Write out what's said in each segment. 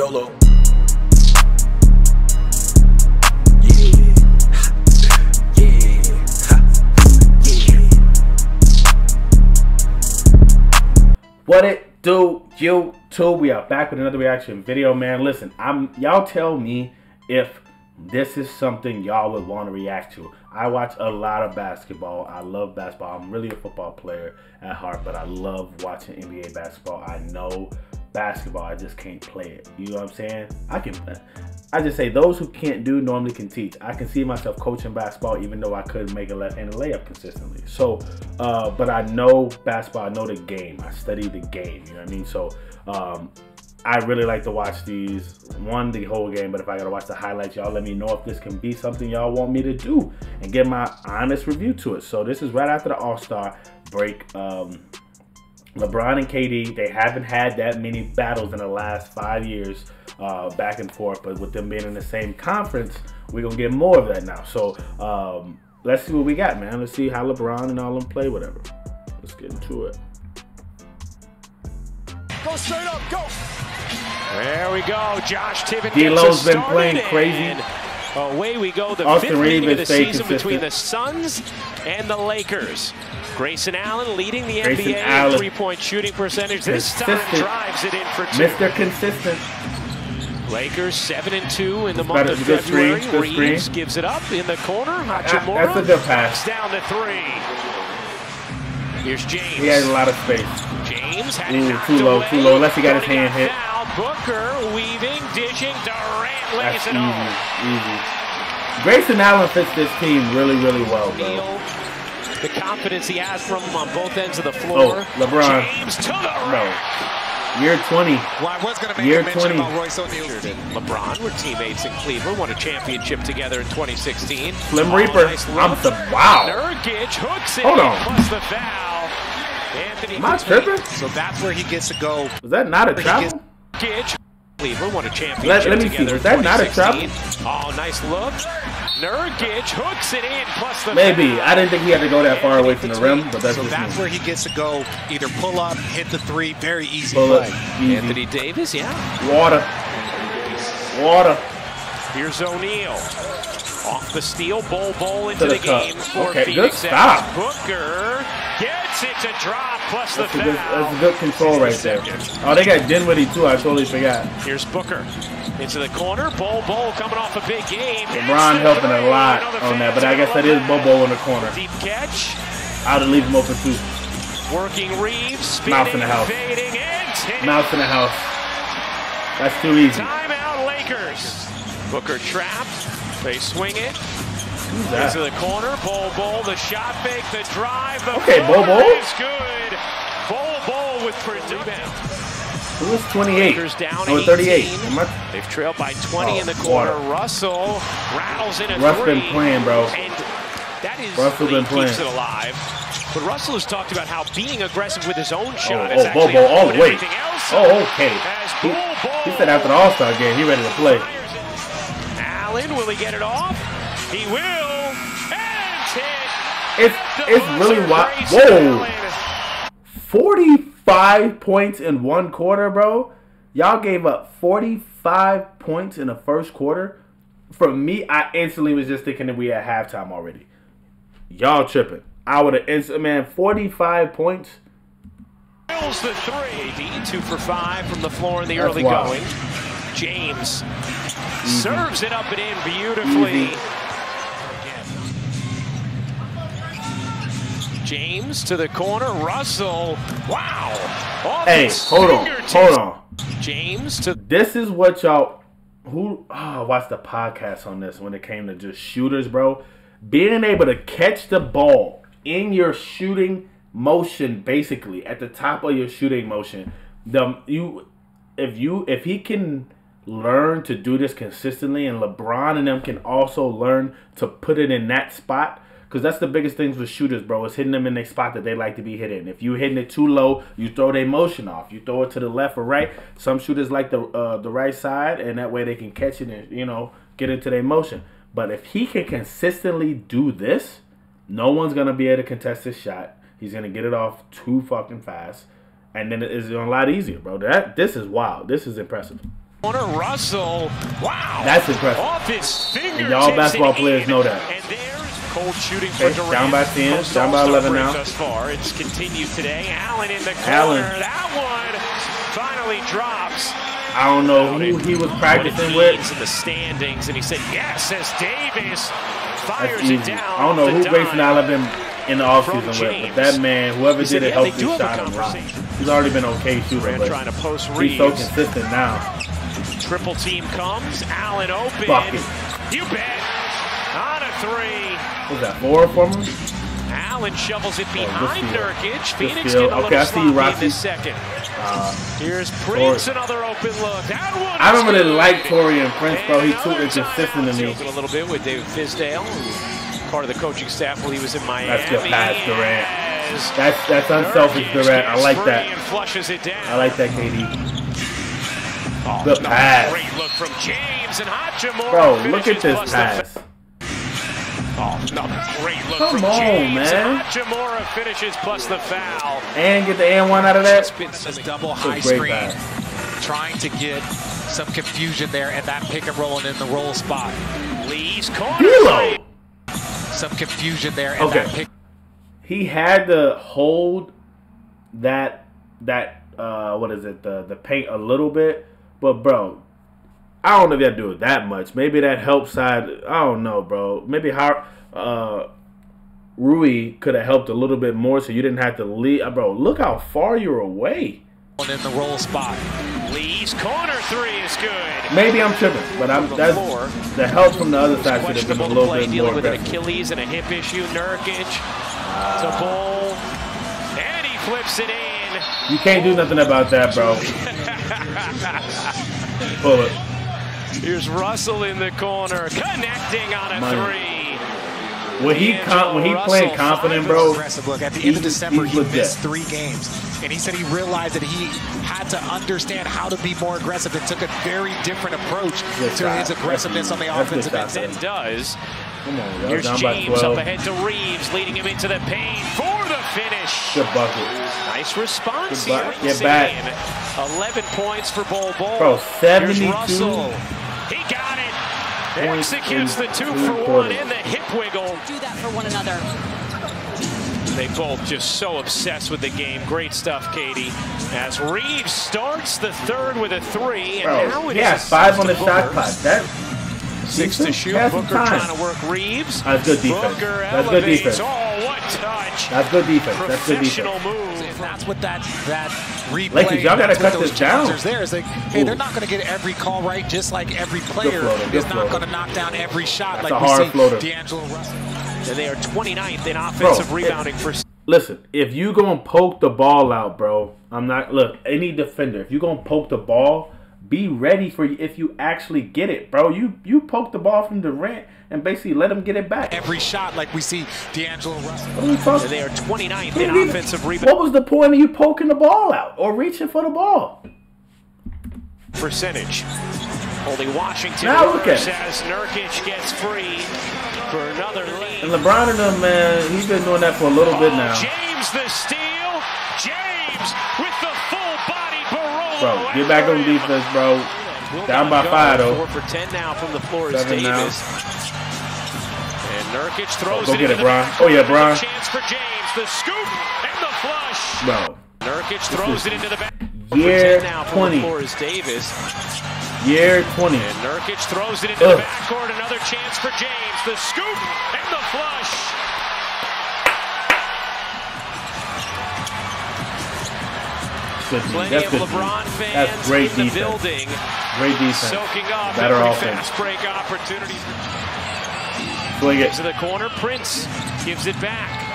Dolo. What it do, YouTube? We are back with another reaction video, man. Listen, I'm y'all tell me if this is something y'all would want to react to. I watch a lot of basketball. I love basketball. I'm really a football player at heart, but I love watching NBA basketball. I know basketball. I just can't play it. You know what I'm saying? I can. I just say those who can't do normally can teach. I can see myself coaching basketball, even though I couldn't make a left-handed layup consistently. So, uh, but I know basketball. I know the game. I study the game. You know what I mean? So, um, I really like to watch these. One, the whole game, but if I gotta watch the highlights, y'all let me know if this can be something y'all want me to do and get my honest review to it. So this is right after the All-Star break. Um, LeBron and KD, they haven't had that many battles in the last five years, uh, back and forth. But with them being in the same conference, we're gonna get more of that now. So um, let's see what we got, man. Let's see how LeBron and all them play, whatever. Let's get into it. Go straight up, go. There we go. Josh Tibbett D'Lo's gets been playing started, crazy. Away we go. The Austin fifth meeting of the season consistent. between the Suns and the Lakers. Grayson Allen leading the Grayson NBA Allen. in three-point shooting percentage. This time drives it in for two. Mr. Consistent. Lakers seven and two in the month of February. screen, Reaves screen. gives it up in the corner. Ah, Hachimura that's a good pass. down to three. Here's James. He has a lot of space. James had Ooh, too low, away. too low, unless he got his hand hit. Fouled. Booker weaving, dishing. Durant lays That's it easy, home. easy. Grayson Allen fits this team really, really well, bro. Feel the confidence he has from him on both ends of the floor. Oh, LeBron. James to the Bro, rack. year 20. Well, I was going to make Year a mention 20. about Royce O'Neale's team. LeBron were teammates in Cleveland, won a championship together in 2016. Slim Reaper. nice. I'm the wow. Nurkic hooks it Hold in, on. plus the foul. Anthony Am I tripping? So that's where he gets to go. Was that not a He travel? Nurkic. Cleveland won a championship Let- let me see. together Was that not a trap? Oh, nice look. Nurkic hooks it in, plus the Maybe. I didn't think he had to go that far away from the rim, but that's so just that's me. where he gets to go. Either pull up, hit the three, very easy Pull play. it. Easy. Anthony Davis, yeah. Water. Water. Here's O'Neale. Off the steal, bowl bowl into the, the game for Okay, good Phoenix. stop. Booker gets it to drop, plus the That's good, foul. that's a good control right there. Oh, they got Dinwiddie too. I totally forgot. Here's Booker into the corner. Bol Bol coming off a big game. LeBron helping a lot on that, but I guess that is Bobo in the corner. Deep catch. I'd leave him open too. Working Reaves. Spinning, Mouse in the house. Fading and. Mouse in the house. That's too easy. Timeout Lakers. Booker trapped. They swing it. Who's Into that? the corner, Bol Bol, the shot fake, the drive, the Okay, Bol floater Bol. is good. Bol Bol with rebound. Who was 28? Lakers down Oh, 38. I- They've trailed by 20 Oh, in the oh, corner. water. Russell rattles in a Russ three. been playing, bro. And that is Russell really been playing. keeps it alive. But Russell has talked about how being aggressive with his own shot Oh, is oh, actually Bobo, oh, put wait. Oh, okay. As He, Bol Bol he said after the All Star game, he ready to play. Allen, will he get it off? He will. And hit. It's it's really wild. Whoa, Allen. 45 points in one quarter, bro. Y'all gave up 45 points in the first quarter. For me, I instantly was just thinking that we at halftime already. Y'all tripping. I would have instant man 45 points. Drills the three. D two for five from the floor in the That's early wild. going. James mm-hmm. serves it up and in beautifully. Easy. James to the corner. Russell. Wow. Off Hey, hold on, hold on. James to This is what y'all who oh, I watched the podcast on this when it came to just shooters, bro. Being able to catch the ball in your shooting motion, basically at the top of your shooting motion. The you if you if he can learn to do this consistently, and LeBron and them can also learn to put it in that spot. Because that's the biggest things with shooters, bro. Is hitting them in a spot that they like to be hit in. If you're hitting it too low, you throw their motion off. You throw it to the left or right. Some shooters like the uh, the right side, and that way they can catch it and you know get into their motion. But if he can consistently do this, no one's gonna be able to contest his shot. He's gonna get it off too fucking fast, and then it's a lot easier, bro. That this is wild. This is impressive. Corner Russell. Wow. That's impressive. Off his fingertips. y'all basketball players know that. Cold shooting Okay, for Durant. down by 10, Post down by 11 now. Thus far, it's continued today. Allen in the corner. Allen. That one finally drops. I don't know who he was practicing with. in the standings, and he said yes as Davis fires it down. I don't know who Grayson. Allen been in the offseason with, but that man, whoever did it, helped his a shot him lot. He's already been okay shooting, but trying to post he's so consistent now. Triple team comes. Allen open. Bucket. You bet. Three. What's that, four from him? Allen shovels it Oh, behind steal. Nurkic. Phoenix getting a Okay, I little see you, sloppy in the second. Uh, Here's Prince, another open look. That one I don't really like Taurean Prince, bro. He's too inconsistent to me. A little bit with David Fizdale, part of the coaching staff while he was in Miami. That's good pass, Durant. That's that's unselfish, Durant. I like that. Flushes it down. I like that, KD. Oh, Good pass. Great look from James and Hachimura. Bro, look at this pass. Oh, another great look Come from on, James. man. Hachimura finishes plus the foul. And get the and one out of that. It's double It's a high screen, pass. trying to get some confusion there and that pick and roll and in the roll spot. Lee's corner. Some confusion there and Okay. that pick. He had to hold that that uh what is it the the paint a little bit, but bro, I don't know if to do it that much. Maybe that help side. I don't know, bro. Maybe how uh Rui could have helped a little bit more, so you didn't have to lead. Uh, bro, look how far you're away. in the roll spot. Lee's corner three is good. Maybe I'm tripping, but I'm that's the help from the other side should have been a little play, bit dealing more with an. Achilles and a hip issue. Nurkic to Bol. And he flips it in. You can't do nothing about that, bro. Pull it. Here's Russell in the corner, connecting on a Money. three. When he con- when he playing confident, bro. Aggressive look. At the end of December, he's he legit. missed three games. And he said he realized that he had to understand how to be more aggressive and took a very different approach Good to shot. his aggressiveness on the That's offensive end. Then does. Come on, yo. Here's Down James up ahead to Reaves, leading him into the paint for the finish. Good bucket. Nice response Good here. bucket. Get back. Spain. 11 points for Bol Bol. Bro, 72 Here's Russell. He got it. Executes the two for one quarters. in the hip wiggle. do that for one another. They both just so obsessed with the game. Great stuff, Katie. As Reaves starts the third with a three, and now Bro, it he is five on the shot Booker. clock. That Six to shoot. Has Booker time. trying to work Reaves. That's good defense. Booker That's good defense. Oh, what touch! That's good defense. That's good Professional defense. move. And that's what that that replay. Lakers, y'all gotta that's cut those this down. There is like, hey, Ooh. they're not going to get every call right, just like every player floater, good is not floater. going to knock down every shot That's like a we hard see floater. D'Angelo Russell. And they are 29th in offensive Bro, rebounding for. Listen, if you gonna poke the ball out, bro, I'm not. Look, any defender, if you gonna poke the ball, be ready for if you actually get it, bro. You you poke the ball from Durant and basically let him get it back. Every shot like we see D'Angelo Russell. What are we talking- And they are 29th in offensive rebounding What was the point of you poking the ball out or reaching for the ball? percentage. Only Washington Now look at as Nurkic gets free for another lead. And LeBron and them, man, he's been doing that for a little bit Oh, now. James the steal. Bro, get back on defense, bro. Down by five, though. Four for ten now from the floor is Seven now. Davis. And Nurkic throws go it get it, Bron. Oh, yeah. Bron. Chance for James. The scoop and the flush. Bro, Nurkic throws it into the back. Year For 10 now from 20. the floor is Davis. year 20. And Nurkic throws it into Ugh. the backcourt. Another chance for James. The scoop and the flush. Good D. Plenty That's good. D. LeBron fans That's great defense. building, Great defense. soaking up Better offense. fast break opportunity. Swing it. To the corner, Prince gives it back.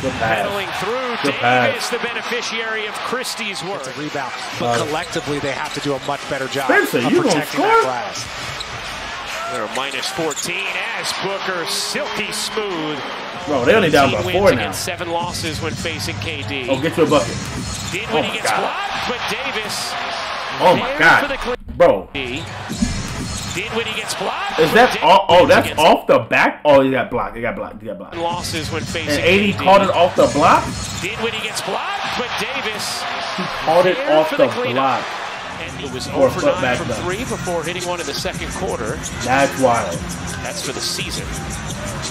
Good Pedaling pass. through, Good Davis, pass. the beneficiary of Christie's work. It's a rebound. But Uh, collectively, they have to do a much better job Spencer, of protecting score? that glass. They're minus 14 as Booker, silky smooth. Bro, they only down by four now. seven losses when facing KD. Oh, get you a bucket. Dinwiddie oh my gets God. blocked, but Davis. Oh my there for the God. Bro, Dinwiddie gets blocked. is that all? Oh, that's off the back? Oh, he got blocked. He got blocked. He got blocked. Losses when facing And 80 KD. caught it off the block? Dinwiddie gets blocked, but Davis. He caught it off the the block. And it was Or 0 for 9 back from down. 3 before hitting one in the second quarter. That's wild. That's for the season.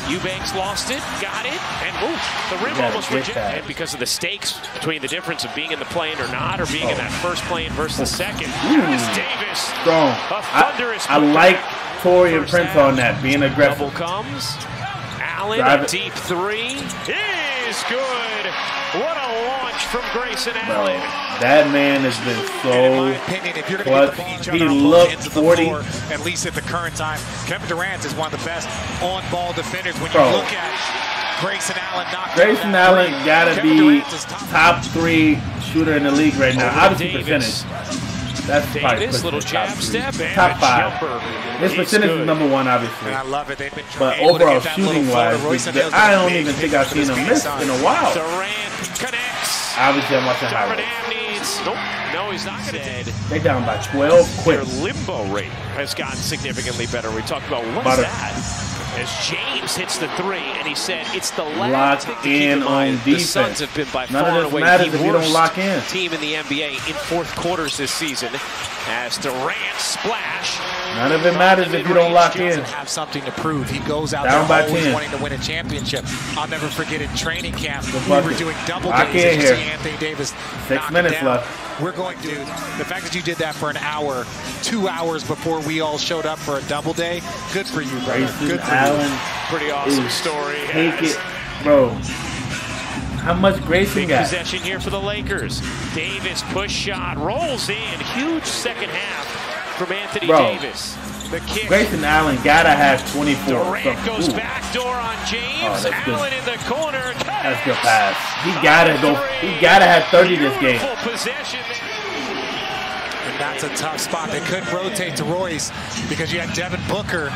Eubanks lost it, got it, and ooh, the rim almost rejected. And because of the stakes between the difference of being in the plane or not, or being in Oh. that first plane versus the oh. second. Ooh. Davis, Strong. a I, thunderous I move. like Taurean Prince on that, being double aggressive. comes. Allen, Drive a it. deep three is good. What a launch from Grayson Bro, Allen. that man has been so. opinion, if you're going to get the ball clutch. He other on both looked ends of the 40. floor, at least at the current time, Kevin Durant is one of the best on-ball defenders. When you look at Grayson Allen Grayson Allen gotta be Durant top three shooter in the league right now. To Obviously percentage. That's probably Davis, little his top step, and top five. jumper. His He's percentage is number one, obviously. And I love it. But overall get that little shooting wise, Royce the- I don't even think I've seen him miss son. in a while. Durant connects. Obviously, I'm watching highlights. Nope. No, he's not going to. They down by 12 quick. Their limbo rate has gotten significantly better. We talked about what's Butter. that? As James hits the three, and he said it's the last Lock thing in in on The defense. Suns have been by None far and away the if you don't worst lock in. team in the NBA in fourth quarters this season. As Durant splash. None of it matters if you don't lock in. have something to prove. He goes out Down there by always 10. wanting to win a championship. I'll never forget in training camp, The we were doing double Lock days. in you here. see Anthony Davis. Six minutes left. We're going to the fact that you did that for an hour, two hours before we all showed up for a double day. Good for you, brother. Grayson Good for Allen Pretty awesome story. take it, bro. How much Grayson Big got? possession here for the Lakers. Davis push shot rolls in. Huge second half from Anthony Bro. Davis. The kick. Grayson Allen gotta have 24. Durant something. goes Ooh, back door on James. Oh, that's good. Allen in the corner. That's good pass. He gotta go. He gotta have 30 this game. Possession. And that's a tough spot. They couldn't rotate to Royce because you had Devin Booker.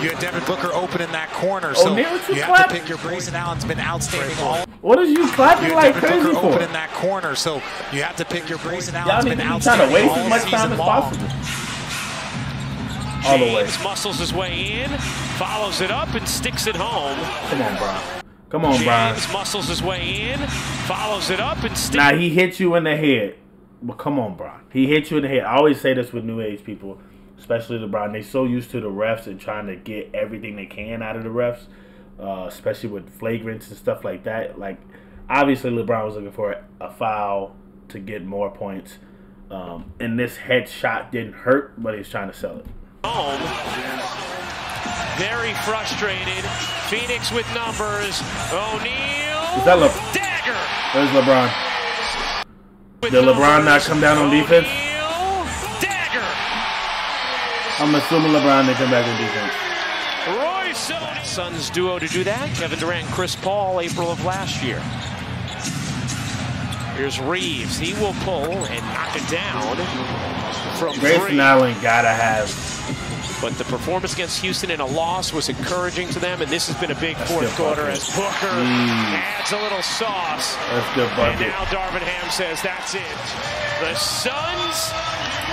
You had Devin Booker open in that corner. Oh, so O'Neale, what you you have to pick your Grayson Allen's been outstanding all. What is you clapping You like had Devin crazy Booker for? open in that corner. So you have to pick your Grayson Y'all Allen's need been to be trying to outstanding waste all as much season time as long. possible. All the way. James muscles his way in, follows it up, and sticks it home. Come on, Brian. Come on, Brian. James muscles his way in, follows it up, and sticks Now he hit you in the head. But come on, Brian. He hit you in the head. I always say this with new age people, especially LeBron. They're so used to the refs and trying to get everything they can out of the refs, uh, especially with flagrants and stuff like that. Like, obviously LeBron was looking for a foul to get more points. Um, and this headshot didn't hurt, but he's trying to sell it. home. Very frustrated. Phoenix with numbers. O'Neale. Is that Le- Dagger. Where's LeBron? with Did LeBron not come down on defense? I'm assuming LeBron didn't come back on defense. O'Neale. Suns duo to do that. Kevin Durant, Chris Paul, April of last year. Here's Reaves. He will pull and knock it down from Grayson three. Allen gotta have. But the performance against Houston in a loss was encouraging to them, and this has been a big That's fourth quarter as Booker Mm. adds a little sauce. That's good And now Darvin Ham says that's it. The Suns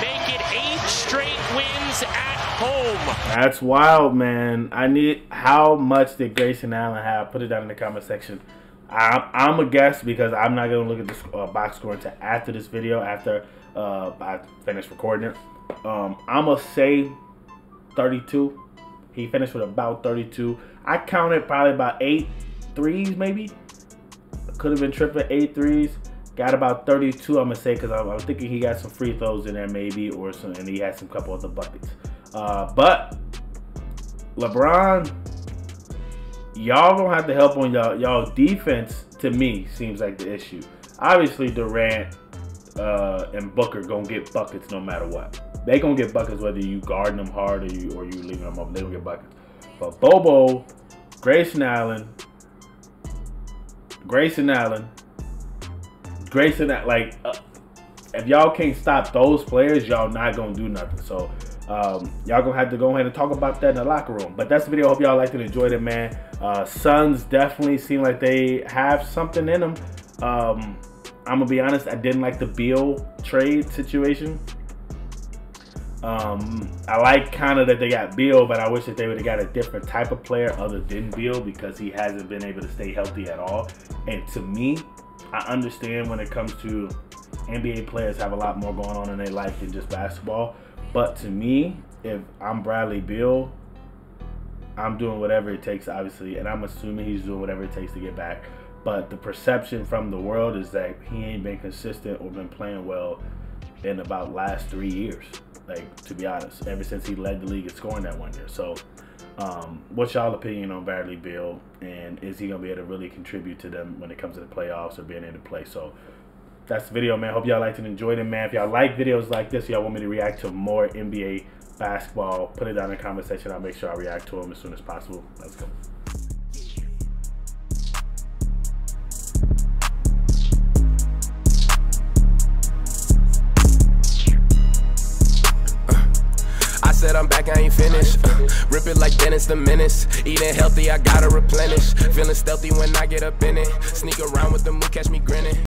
make it eight straight wins at home. That's wild, man. I need. How much did Grayson Allen have? Put it down in the comment section. I'm, I'm a guess because I'm not gonna look at this uh, box score until after this video, after uh, I finish recording it. Um, I'm gonna say 32. He finished with about 32. I counted probably about eight threes, maybe. Could have been tripping eight threes. Got about 32, I'm gonna say, because I'm, I'm thinking he got some free throws in there, maybe, or some, and he had some couple other buckets. Uh, but LeBron, y'all gonna have to help on y'all y'all defense. To me, seems like the issue. Obviously, Durant uh, and Booker gonna get buckets no matter what. They gonna get buckets whether you guarding them hard or you or you leaving them open. They gonna get buckets. But Bobo, Grayson Allen, Grayson Allen, Grayson, that like uh, if y'all can't stop those players, y'all not gonna do nothing. So um, y'all gonna have to go ahead and talk about that in the locker room. But that's the video. Hope y'all liked it, enjoyed it, man. Uh, Suns definitely seem like they have something in them. Um, I'm gonna be honest. I didn't like the Beal trade situation. Um, I like kind of that they got Beal, but I wish that they would have got a different type of player other than Beal because he hasn't been able to stay healthy at all. And to me, I understand when it comes to NBA players have a lot more going on in their life than just basketball. But to me, if I'm Bradley Beal, I'm doing whatever it takes, obviously, and I'm assuming he's doing whatever it takes to get back. But the perception from the world is that he ain't been consistent or been playing well in about last three years. Like to be honest, ever since he led the league in scoring that one year. So, um, what's y'all opinion on Bradley Beal, and is he gonna be able to really contribute to them when it comes to the playoffs or being able to play? So. That's the video, man. Hope y'all liked and enjoyed it, man. If y'all like videos like this, y'all want me to react to more NBA basketball, put it down in the comment section. I'll make sure I react to them as soon as possible. Let's go. Said I'm back, I ain't finished. Uh, rip it like Dennis the Menace. Eating healthy, I gotta replenish. Feeling stealthy when I get up in it. Sneak around with the mood, catch me grinning.